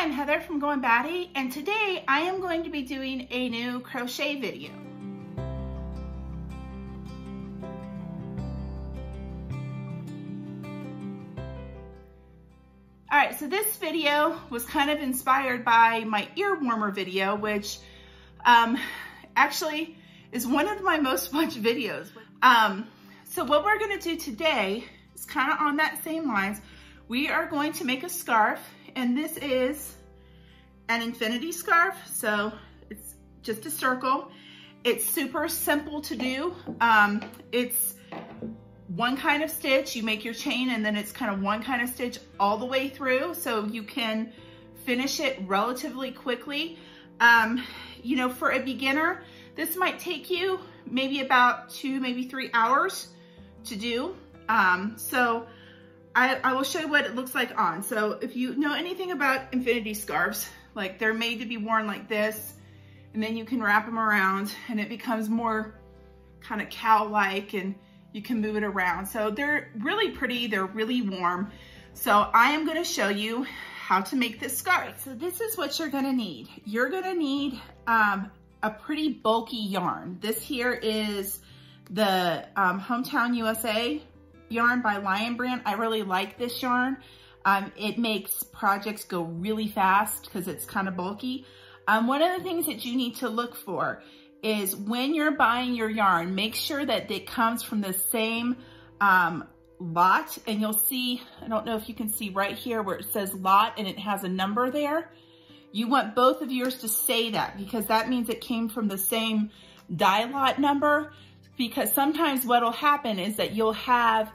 I'm Heather from Goin Batty, and today I am going to be doing a new crochet video. All right, so this video was kind of inspired by my ear warmer video, which um, actually is one of my most watched videos. Um, so what we're gonna do today is kind of on that same lines. We are going to make a scarf and this is an infinity scarf. So it's just a circle. It's super simple to do. Um, it's one kind of stitch, you make your chain and then it's kind of one kind of stitch all the way through so you can finish it relatively quickly. Um, you know, for a beginner, this might take you maybe about two, maybe three hours to do. Um, so I, I will show you what it looks like on. So if you know anything about infinity scarves, like they're made to be worn like this, and then you can wrap them around and it becomes more kind of cowl-like and you can move it around. So they're really pretty, they're really warm. So I am gonna show you how to make this scarf. So this is what you're gonna need. You're gonna need um, a pretty bulky yarn. This here is the um, Hometown USA yarn by Lion Brand. I really like this yarn. Um, it makes projects go really fast because it's kind of bulky. Um, one of the things that you need to look for is when you're buying your yarn, make sure that it comes from the same um, lot. And you'll see, I don't know if you can see right here where it says lot and it has a number there. You want both of yours to say that because that means it came from the same dye lot number because sometimes what'll happen is that you'll have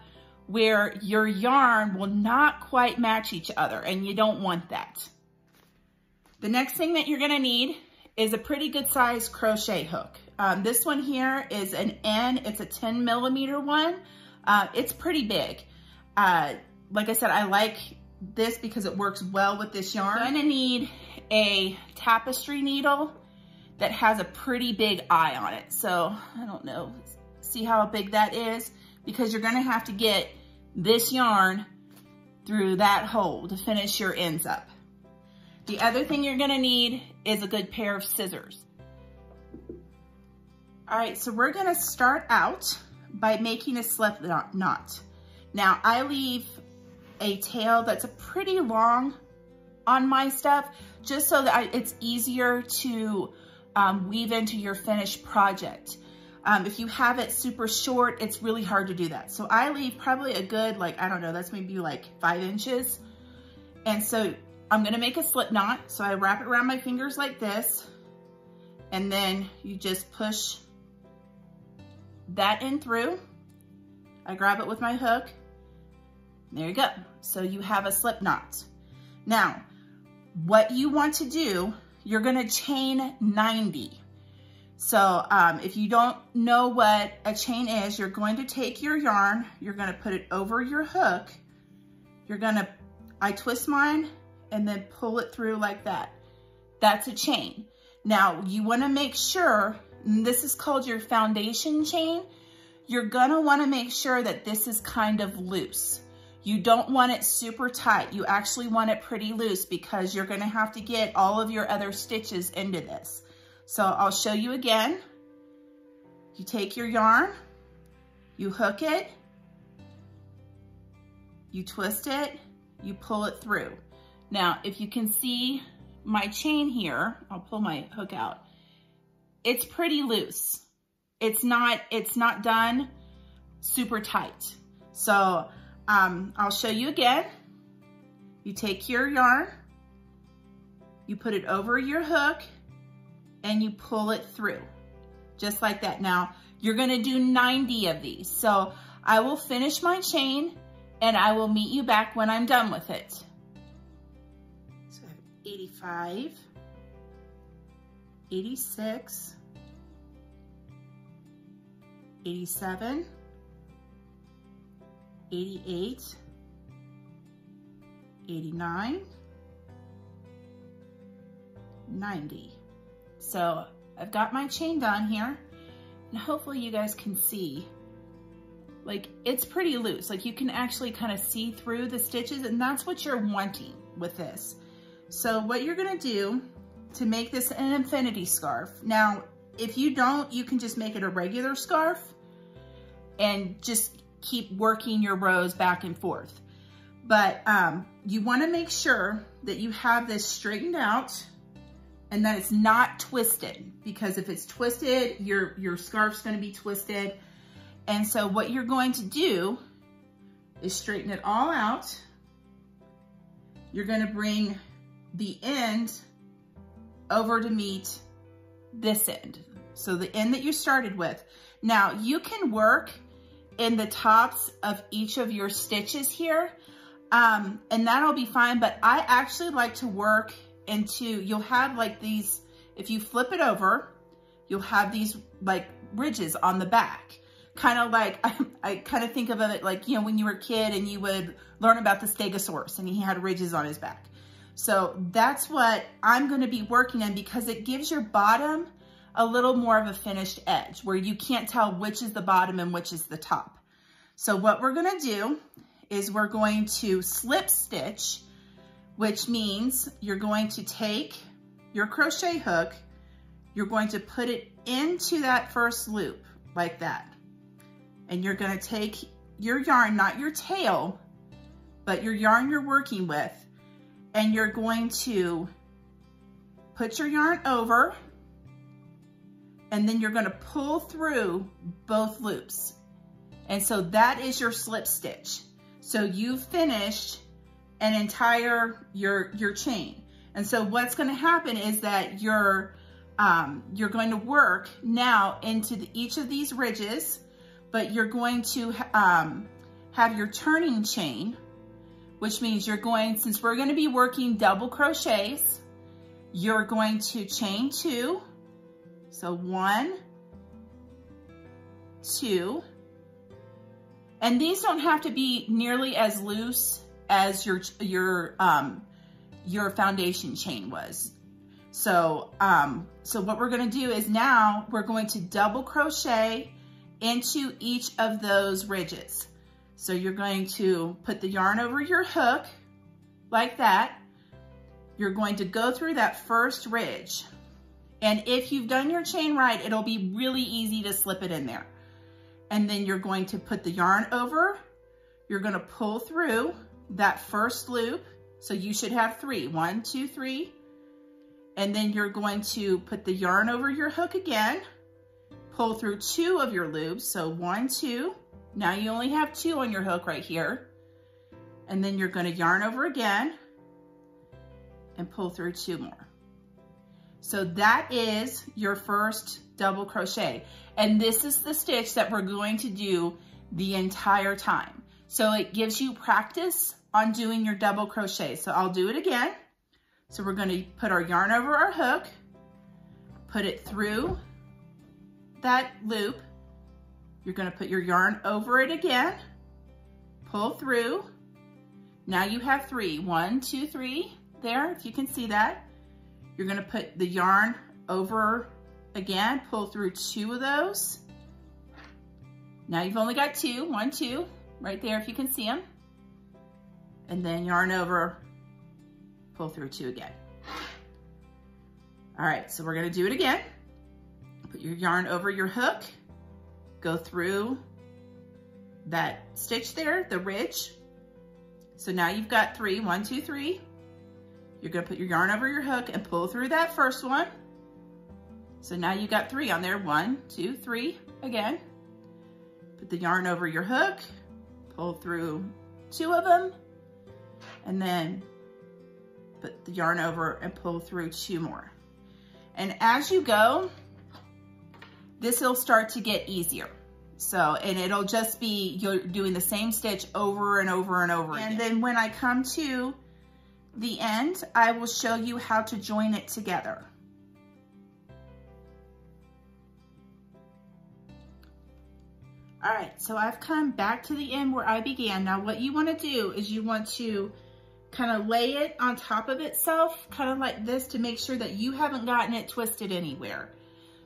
where your yarn will not quite match each other and you don't want that. The next thing that you're gonna need is a pretty good size crochet hook. Um, this one here is an N, it's a 10 millimeter one. Uh, it's pretty big. Uh, like I said, I like this because it works well with this yarn. You're gonna need a tapestry needle that has a pretty big eye on it. So I don't know, see how big that is? Because you're gonna have to get this yarn through that hole to finish your ends up. The other thing you're gonna need is a good pair of scissors. All right, so we're gonna start out by making a slip knot. Now I leave a tail that's a pretty long on my stuff, just so that I, it's easier to um, weave into your finished project. Um, if you have it super short, it's really hard to do that. So I leave probably a good, like, I don't know, that's maybe like five inches. And so I'm gonna make a slip knot. So I wrap it around my fingers like this. And then you just push that in through. I grab it with my hook. There you go. So you have a slip knot. Now, what you want to do, you're gonna chain 90. So um, if you don't know what a chain is, you're going to take your yarn, you're gonna put it over your hook. You're gonna, I twist mine and then pull it through like that. That's a chain. Now you wanna make sure, this is called your foundation chain, you're gonna wanna make sure that this is kind of loose. You don't want it super tight. You actually want it pretty loose because you're gonna have to get all of your other stitches into this. So I'll show you again. You take your yarn, you hook it, you twist it, you pull it through. Now, if you can see my chain here, I'll pull my hook out. It's pretty loose. It's not, it's not done super tight. So um, I'll show you again. You take your yarn, you put it over your hook, and you pull it through, just like that. Now, you're gonna do 90 of these. So I will finish my chain and I will meet you back when I'm done with it. So I have 85, 86, 87, 88, 89, 90. So I've got my chain done here and hopefully you guys can see like it's pretty loose. Like you can actually kind of see through the stitches and that's what you're wanting with this. So what you're gonna do to make this an infinity scarf, now, if you don't, you can just make it a regular scarf and just keep working your rows back and forth. But um, you wanna make sure that you have this straightened out and that it's not twisted because if it's twisted, your, your scarf's gonna be twisted. And so what you're going to do is straighten it all out. You're gonna bring the end over to meet this end. So the end that you started with. Now you can work in the tops of each of your stitches here um, and that'll be fine. But I actually like to work into, you'll have like these, if you flip it over, you'll have these like ridges on the back. Kind of like, I, I kind of think of it like, you know, when you were a kid and you would learn about the stegosaurus and he had ridges on his back. So that's what I'm going to be working on because it gives your bottom a little more of a finished edge where you can't tell which is the bottom and which is the top. So what we're going to do is we're going to slip stitch, which means you're going to take your crochet hook, you're going to put it into that first loop like that. And you're gonna take your yarn, not your tail, but your yarn you're working with, and you're going to put your yarn over, and then you're gonna pull through both loops. And so that is your slip stitch. So you've finished an entire, your, your chain. And so what's gonna happen is that you're, um, you're going to work now into the, each of these ridges, but you're going to um, have your turning chain, which means you're going, since we're gonna be working double crochets, you're going to chain two. So one, two, and these don't have to be nearly as loose as your, your, um, your foundation chain was. So, um, so what we're gonna do is now we're going to double crochet into each of those ridges. So you're going to put the yarn over your hook like that. You're going to go through that first ridge. And if you've done your chain right, it'll be really easy to slip it in there and then you're going to put the yarn over. You're gonna pull through that first loop. So you should have three, one, two, three. And then you're going to put the yarn over your hook again, pull through two of your loops. So one, two. Now you only have two on your hook right here. And then you're gonna yarn over again and pull through two more. So that is your first double crochet. And this is the stitch that we're going to do the entire time. So it gives you practice on doing your double crochet. So I'll do it again. So we're gonna put our yarn over our hook, put it through that loop. You're gonna put your yarn over it again, pull through. Now you have three, one, two, three there, if you can see that. You're gonna put the yarn over again, pull through two of those. Now you've only got two, one, two, right there if you can see them. And then yarn over, pull through two again. All right, so we're gonna do it again. Put your yarn over your hook, go through that stitch there, the ridge. So now you've got three, one, two, three. You're gonna put your yarn over your hook and pull through that first one. So now you got three on there. One, two, three, again. Put the yarn over your hook, pull through two of them, and then put the yarn over and pull through two more. And as you go, this will start to get easier. So, and it'll just be, you're doing the same stitch over and over and over and again. then when I come to the end, I will show you how to join it together. All right, so I've come back to the end where I began. Now what you wanna do is you want to kind of lay it on top of itself, kind of like this to make sure that you haven't gotten it twisted anywhere.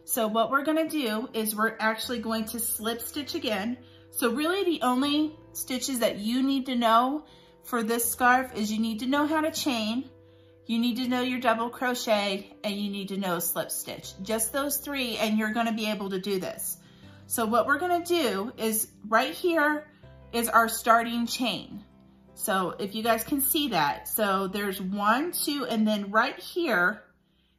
So what we're gonna do is we're actually going to slip stitch again. So really the only stitches that you need to know for this scarf is you need to know how to chain, you need to know your double crochet, and you need to know slip stitch. Just those three, and you're gonna be able to do this. So what we're gonna do is right here is our starting chain. So if you guys can see that, so there's one, two, and then right here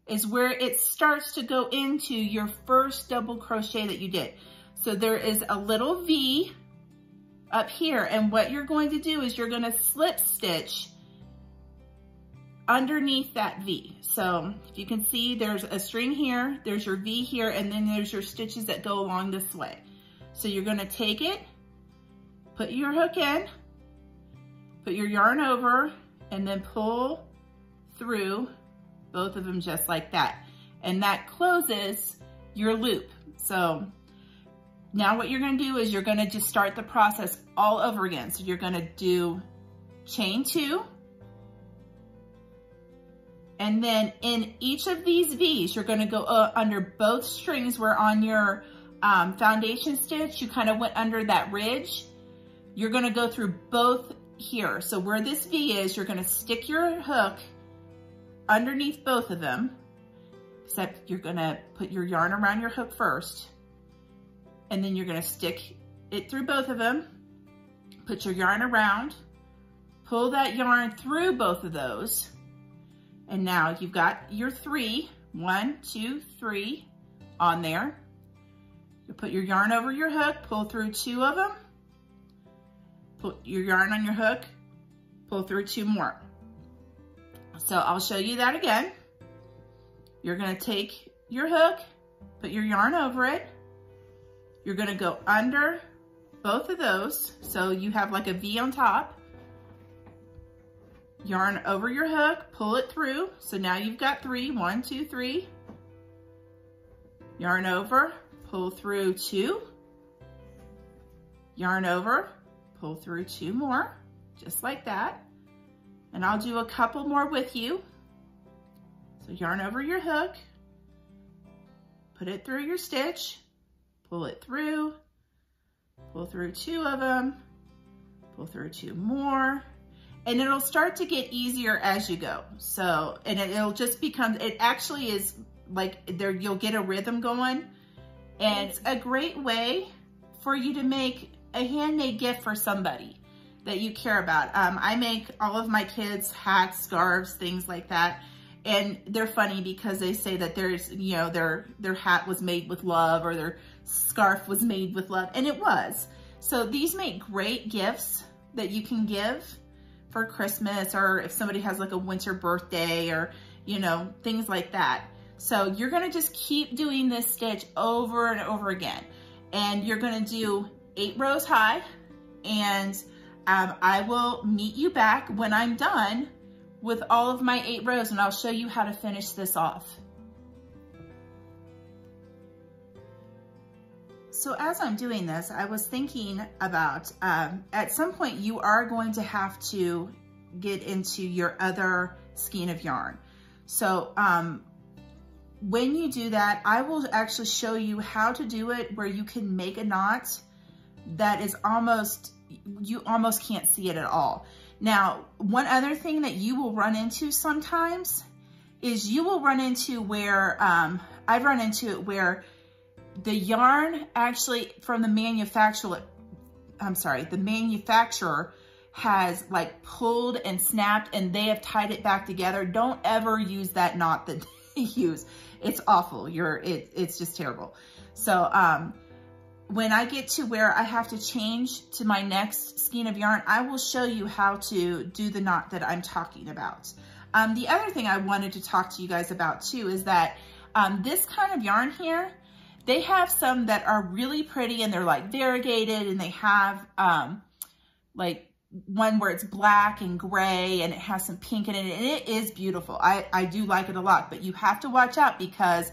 is where it starts to go into your first double crochet that you did. So there is a little V up here, and what you're going to do is you're gonna slip stitch underneath that V. So if you can see, there's a string here, there's your V here, and then there's your stitches that go along this way. So you're gonna take it, put your hook in, put your yarn over, and then pull through both of them just like that. And that closes your loop. So now what you're gonna do is you're gonna just start the process all over again. So you're gonna do chain two, and then in each of these V's, you're gonna go uh, under both strings where on your um, foundation stitch, you kind of went under that ridge. You're gonna go through both here. So where this V is, you're gonna stick your hook underneath both of them, except you're gonna put your yarn around your hook first, and then you're gonna stick it through both of them, put your yarn around, pull that yarn through both of those, and now you've got your three, one, two, three on there. You put your yarn over your hook, pull through two of them, put your yarn on your hook, pull through two more. So I'll show you that again. You're gonna take your hook, put your yarn over it. You're gonna go under both of those. So you have like a V on top yarn over your hook, pull it through. So now you've got three, one, two, three. Yarn over, pull through two. Yarn over, pull through two more, just like that. And I'll do a couple more with you. So yarn over your hook, put it through your stitch, pull it through, pull through two of them, pull through two more, and it'll start to get easier as you go. So, and it, will just become, it actually is like there, you'll get a rhythm going. And it's a great way for you to make a handmade gift for somebody that you care about. Um, I make all of my kids hats, scarves, things like that. And they're funny because they say that there's, you know, their, their hat was made with love or their scarf was made with love. And it was. So these make great gifts that you can give for Christmas or if somebody has like a winter birthday or, you know, things like that. So you're gonna just keep doing this stitch over and over again. And you're gonna do eight rows high and um, I will meet you back when I'm done with all of my eight rows and I'll show you how to finish this off. So as I'm doing this, I was thinking about, um, at some point you are going to have to get into your other skein of yarn. So um, when you do that, I will actually show you how to do it where you can make a knot that is almost, you almost can't see it at all. Now, one other thing that you will run into sometimes is you will run into where, um, I've run into it where the yarn actually from the manufacturer, I'm sorry, the manufacturer has like pulled and snapped and they have tied it back together. Don't ever use that knot that they use. It's awful. You're, it, it's just terrible. So, um, when I get to where I have to change to my next skein of yarn, I will show you how to do the knot that I'm talking about. Um, the other thing I wanted to talk to you guys about too is that um, this kind of yarn here, they have some that are really pretty and they're like variegated and they have um, like one where it's black and gray and it has some pink in it and it is beautiful. I, I do like it a lot, but you have to watch out because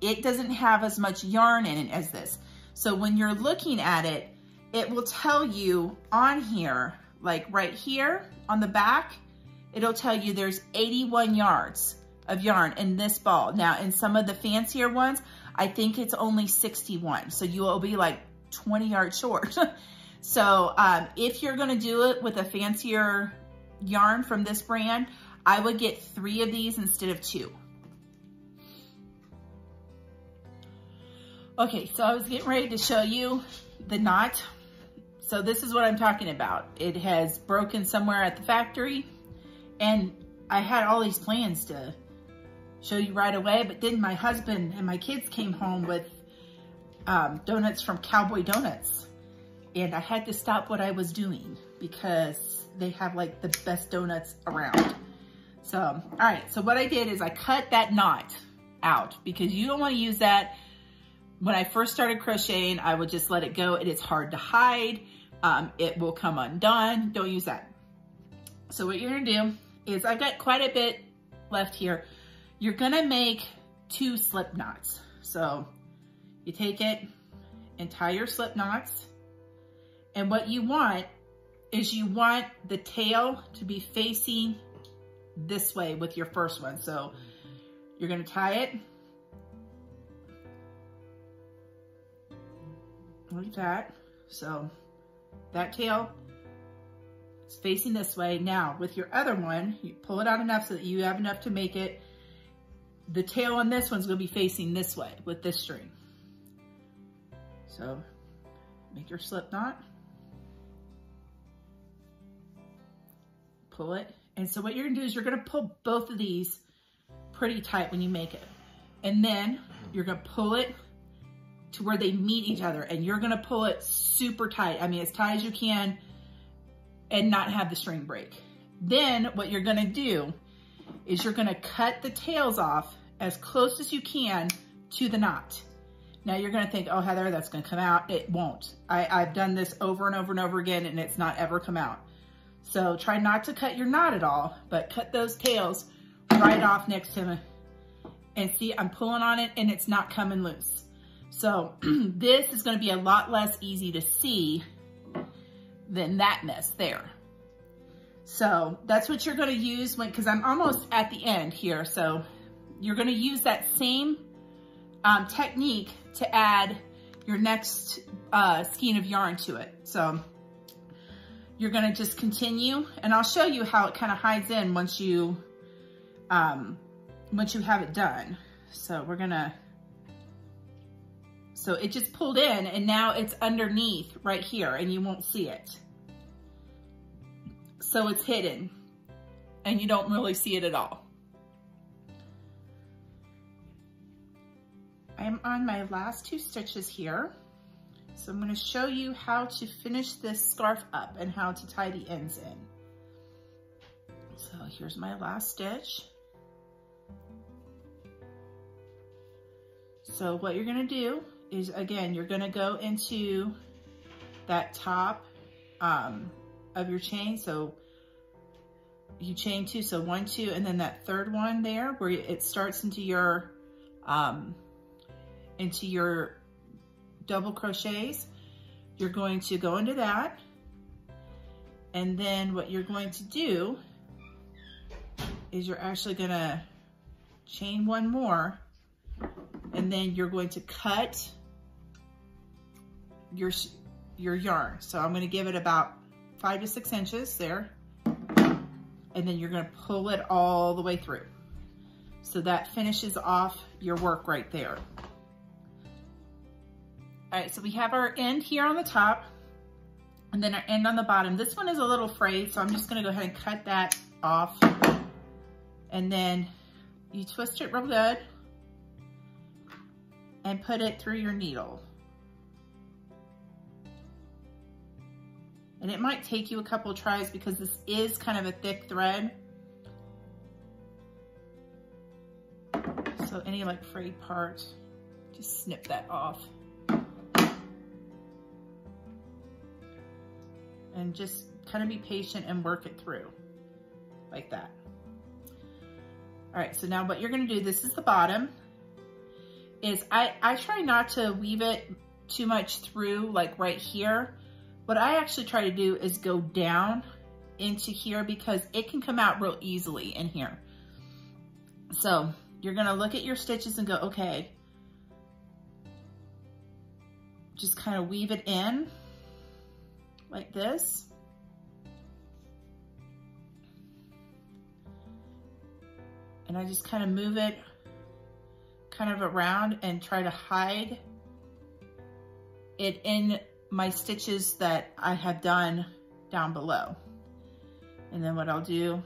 it doesn't have as much yarn in it as this. So when you're looking at it, it will tell you on here, like right here on the back, it'll tell you there's 81 yards of yarn in this ball. Now in some of the fancier ones, I think it's only 61. So you will be like 20 yards short. so um, if you're gonna do it with a fancier yarn from this brand, I would get three of these instead of two. Okay, so I was getting ready to show you the knot. So this is what I'm talking about. It has broken somewhere at the factory and I had all these plans to show you right away, but then my husband and my kids came home with um, donuts from Cowboy Donuts and I had to stop what I was doing because they have like the best donuts around. So, all right, so what I did is I cut that knot out because you don't want to use that. When I first started crocheting, I would just let it go. It is hard to hide. Um, it will come undone. Don't use that. So what you're gonna do is I've got quite a bit left here. You're gonna make two slip knots. So you take it and tie your slip knots. And what you want is you want the tail to be facing this way with your first one. So you're gonna tie it like that. So that tail is facing this way. Now with your other one, you pull it out enough so that you have enough to make it. The tail on this one's gonna be facing this way with this string. So make your slip knot. Pull it. And so what you're gonna do is you're gonna pull both of these pretty tight when you make it. And then you're gonna pull it to where they meet each other and you're gonna pull it super tight. I mean, as tight as you can and not have the string break. Then what you're gonna do is you're gonna cut the tails off as close as you can to the knot. Now you're gonna think, oh Heather, that's gonna come out. It won't. I, I've done this over and over and over again and it's not ever come out. So try not to cut your knot at all, but cut those tails right off next to me. And see, I'm pulling on it and it's not coming loose. So this is gonna be a lot less easy to see than that mess there. So that's what you're gonna use when, cause I'm almost at the end here. So you're gonna use that same um, technique to add your next uh, skein of yarn to it. So you're gonna just continue and I'll show you how it kind of hides in once you, um, once you have it done. So we're gonna, so it just pulled in and now it's underneath right here and you won't see it. So it's hidden and you don't really see it at all. I'm on my last two stitches here. So I'm gonna show you how to finish this scarf up and how to tie the ends in. So here's my last stitch. So what you're gonna do is, again, you're gonna go into that top um, of your chain. So you chain two, so one, two, and then that third one there where it starts into your um, into your double crochets. You're going to go into that. And then what you're going to do is you're actually gonna chain one more and then you're going to cut your, your yarn. So I'm gonna give it about five to six inches there. And then you're gonna pull it all the way through. So that finishes off your work right there. All right, so we have our end here on the top and then our end on the bottom. This one is a little frayed, so I'm just gonna go ahead and cut that off. And then you twist it real good and put it through your needle. And it might take you a couple tries because this is kind of a thick thread. So any like frayed part, just snip that off. and just kind of be patient and work it through like that. All right, so now what you're gonna do, this is the bottom, is I, I try not to weave it too much through like right here. What I actually try to do is go down into here because it can come out real easily in here. So you're gonna look at your stitches and go, okay, just kind of weave it in like this. And I just kind of move it kind of around and try to hide it in my stitches that I have done down below. And then what I'll do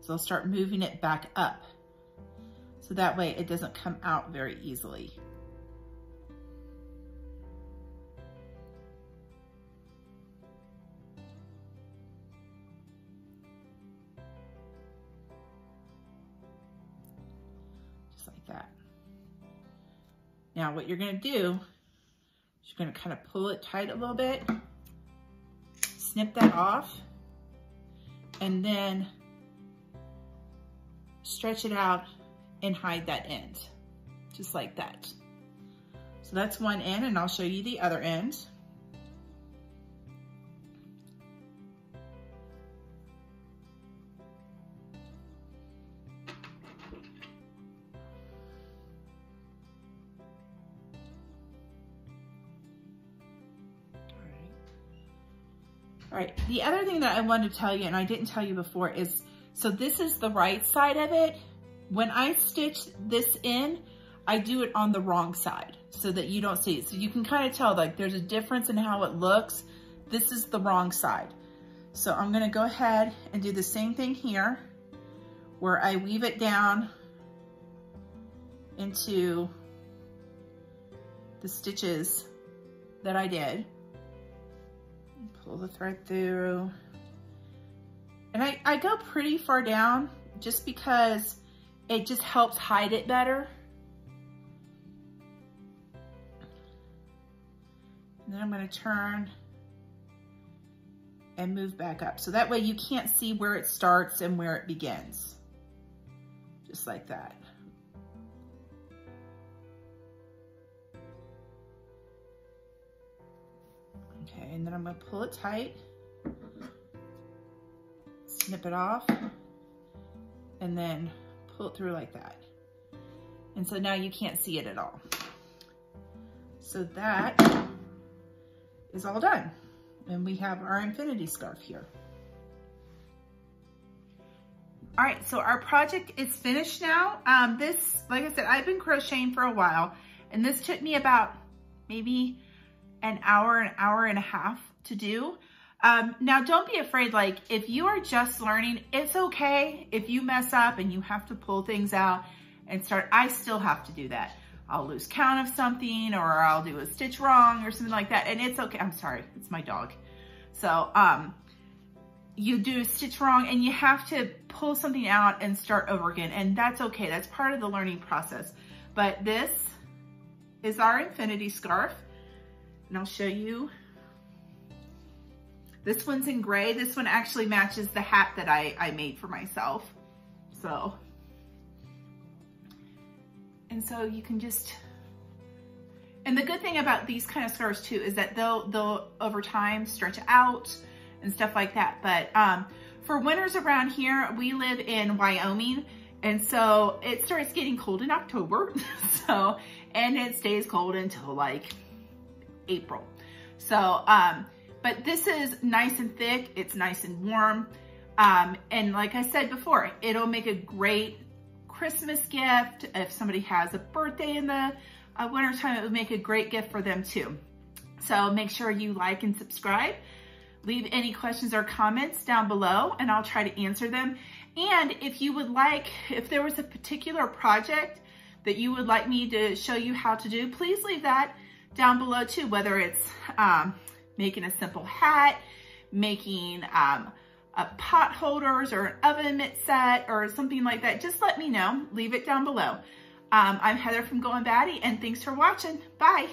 is I'll start moving it back up. So that way it doesn't come out very easily. Now what you're gonna do is you're gonna kind of pull it tight a little bit, snip that off, and then stretch it out and hide that end, just like that. So that's one end and I'll show you the other end. Right, the other thing that I wanted to tell you, and I didn't tell you before, is so this is the right side of it. When I stitch this in, I do it on the wrong side so that you don't see it. So you can kind of tell like there's a difference in how it looks. This is the wrong side. So I'm gonna go ahead and do the same thing here where I weave it down into the stitches that I did. Pull the thread through. And I, I go pretty far down just because it just helps hide it better. And then I'm gonna turn and move back up. So that way you can't see where it starts and where it begins. Just like that. Okay, and then I'm gonna pull it tight, snip it off, and then pull it through like that. And so now you can't see it at all. So that is all done. And we have our infinity scarf here. All right, so our project is finished now. Um, this, like I said, I've been crocheting for a while, and this took me about maybe an hour, an hour and a half to do. Um, now, don't be afraid. Like, if you are just learning, it's okay if you mess up and you have to pull things out and start. I still have to do that. I'll lose count of something or I'll do a stitch wrong or something like that. And it's okay. I'm sorry. It's my dog. So, um, you do a stitch wrong and you have to pull something out and start over again. And that's okay. That's part of the learning process. But this is our infinity scarf. And I'll show you this one's in gray. This one actually matches the hat that I, I made for myself. So, and so you can just, and the good thing about these kind of scarves too is that they'll, they'll over time stretch out and stuff like that. But um, for winters around here, we live in Wyoming. And so it starts getting cold in October. so, and it stays cold until like April. So, um, but this is nice and thick. It's nice and warm. Um, and like I said before, it'll make a great Christmas gift. If somebody has a birthday in the uh, wintertime, it would make a great gift for them too. So make sure you like and subscribe. Leave any questions or comments down below and I'll try to answer them. And if you would like, if there was a particular project that you would like me to show you how to do, please leave that down below too, whether it's um, making a simple hat, making um, a pot holders or an oven mitt set or something like that, just let me know. Leave it down below. Um, I'm Heather from Goin Batty and thanks for watching. Bye.